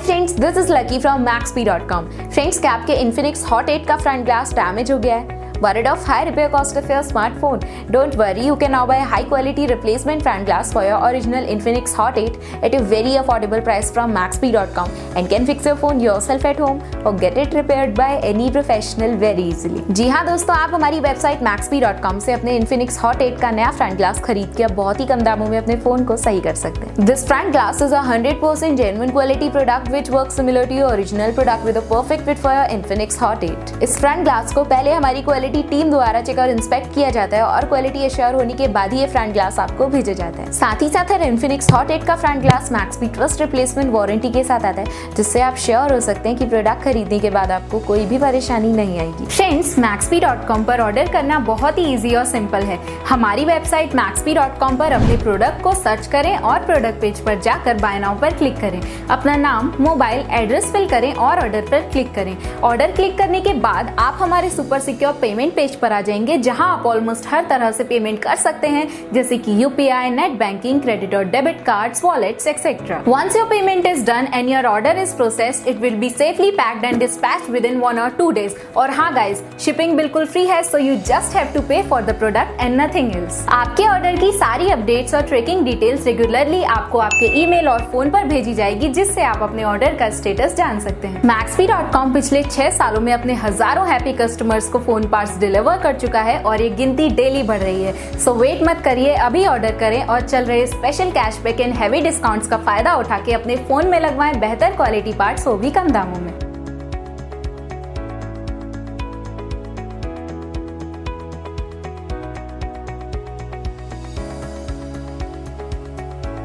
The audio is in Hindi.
Friends this is Lucky from Maxpe dot com friends cap के इन्फिनिक्स हॉट एट का फ्रंट ग्लास डैमेज हो गया है? Worried of high repair cost of your smartphone? Don't worry, you can now buy high quality replacement front glass for your original Infinix Hot 8 at a very affordable price from maxp.com and can fix your phone yourself at home or get it repaired by any professional very easily. जी हाँ दोस्तों आप हमारी वेबसाइट maxp.com से अपने Infinix Hot 8 का नया फ्रंट ग्लास खरीद के बहुत ही कम दामों में अपने फ़ोन को सही कर सकते हैं this front glass is a 100% genuine quality product which works similar to your original product with a perfect fit for your Infinix Hot 8. इस फ्रंट ग्लास को पहले हमारी क्वालिटी क्वालिटी टीम द्वारा चेक और इंस्पेक्ट किया जाता है और क्वालिटी एश्योर होने के बाद ही ये फ्रंट ग्लास आपको भेजा जाता है। साथ ही साथ इन्फिनिक्स हॉट एट का front glass Max B trust replacement warranty के साथ आता है, जिससे आप श्योर हो सकते हैं कि प्रोडक्ट खरीदने के बाद आपको कोई भी परेशानी नहीं आएगी। फ्रेंड्स मैक्सपी डॉट कॉम पर ऑर्डर करना बहुत ही ईजी और सिंपल है। हमारी वेबसाइट मैक्सपी डॉट कॉम पर अपने प्रोडक्ट को सर्च करें और प्रोडक्ट पेज पर जाकर बाय नाउ पर क्लिक करें। अपना नाम मोबाइल एड्रेस फिल करें और ऑर्डर पर क्लिक करें। ऑर्डर क्लिक करने के बाद आप हमारे super secure payment payment page पर आ जाएँगे, जहाँ आप ऑलमोस्ट हर तरह से पेमेंट कर सकते हैं, जैसे कि यूपीआई नेट बैंकिंग क्रेडिट और debit card wallet etcetera once your payment is done and your order is processed it will be safely packed and dispatch within one और टू डेज़ और हाँ गाइज़ शिपिंग बिल्कुल फ्री है so you just have to pay for the product and nothing else आपके ऑर्डर की सारी अपडेट्स और ट्रेकिंग डिटेल्स रेगुलरली आपको आपके ईमेल और फ़ोन पर भेजी जाएगी, जिससे आप अपने ऑर्डर का स्टेटस जान सकते हैं. मैक्सपी.com पिछले छह सालों में अपने हज़ारों हैप्पी कस्टमर्स को फ़ोन पार्ट पार्ट्स डिलीवर कर चुका है और ये गिनती डेली बढ़ रही है। सो वेट मत करिए, अभी ऑर्डर करें और चल रहे special cashback and heavy discounts का फ़ायदा उठा के अपने फ़ोन में लगवाएँ बेहतर क्वालिटी पार्ट्स वो भी कम दामों में।